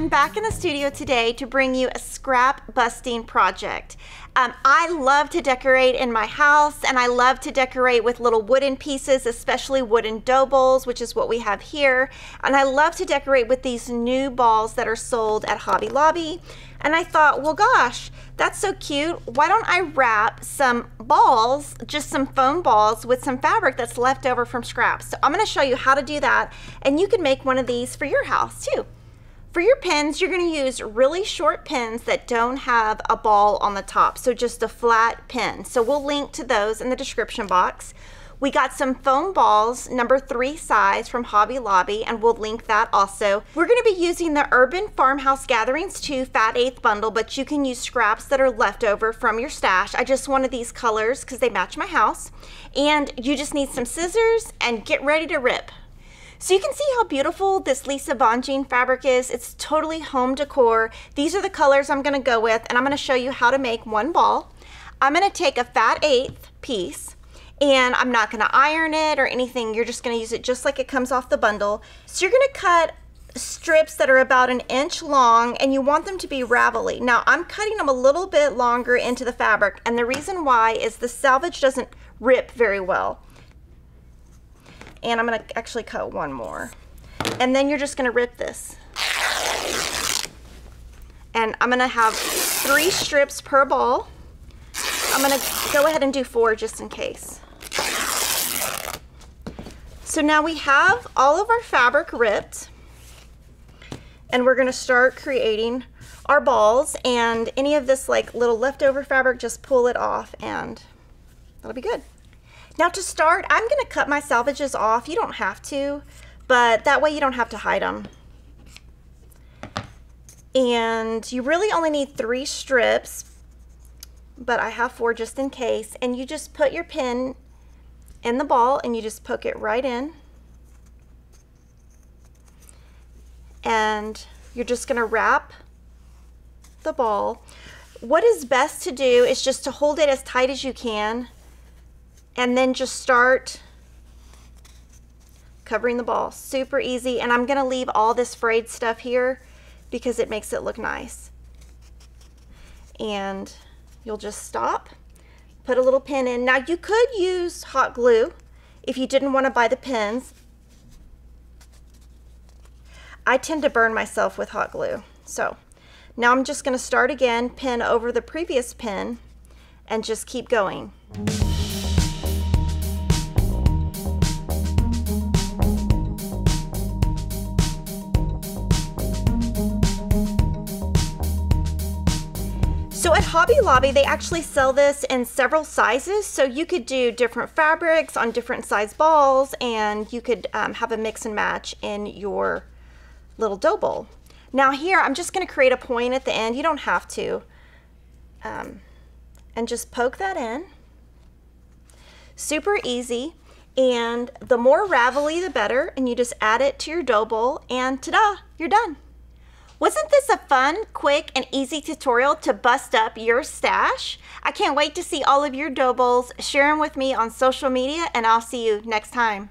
I'm back in the studio today to bring you a scrap busting project. Um, I love to decorate in my house and I love to decorate with little wooden pieces, especially wooden dough bowls, which is what we have here. And I love to decorate with these new balls that are sold at Hobby Lobby. And I thought, well, gosh, that's so cute. Why don't I wrap some balls, just some foam balls with some fabric that's left over from scraps. So I'm gonna show you how to do that. And you can make one of these for your house too. For your pins, you're gonna use really short pins that don't have a ball on the top, so just a flat pin. So we'll link to those in the description box. We got some foam balls, number three size from Hobby Lobby, and we'll link that also. We're gonna be using the Urban Farmhouse Gatherings 2 Fat Eighth Bundle, but you can use scraps that are left over from your stash. I just wanted these colors because they match my house. And you just need some scissors and get ready to rip. So you can see how beautiful this Lisa Bongean fabric is. It's totally home decor. These are the colors I'm gonna go with and I'm gonna show you how to make one ball. I'm gonna take a fat eighth piece and I'm not gonna iron it or anything. You're just gonna use it just like it comes off the bundle. So you're gonna cut strips that are about an inch long and you want them to be ravelly. Now I'm cutting them a little bit longer into the fabric and the reason why is the selvage doesn't rip very well and I'm gonna actually cut one more. And then you're just gonna rip this. And I'm gonna have three strips per ball. I'm gonna go ahead and do four just in case. So now we have all of our fabric ripped and we're gonna start creating our balls and any of this like little leftover fabric, just pull it off and that'll be good. Now to start, I'm gonna cut my selvages off. You don't have to, but that way you don't have to hide them. And you really only need three strips, but I have four just in case. And you just put your pin in the ball and you just poke it right in. And you're just gonna wrap the ball. What is best to do is just to hold it as tight as you can and then just start covering the ball. Super easy. And I'm going to leave all this frayed stuff here because it makes it look nice. And you'll just stop, put a little pin in. Now you could use hot glue if you didn't want to buy the pins. I tend to burn myself with hot glue. So now I'm just going to start again, pin over the previous pin, and just keep going. Hobby Lobby, they actually sell this in several sizes. So you could do different fabrics on different size balls and you could um, have a mix and match in your little dough bowl. Now here, I'm just gonna create a point at the end. You don't have to. Um, and just poke that in. Super easy. And the more ravelly, the better. And you just add it to your dough bowl and ta-da, you're done. Wasn't this a fun, quick, and easy tutorial to bust up your stash? I can't wait to see all of your dough. Share them with me on social media, and I'll see you next time.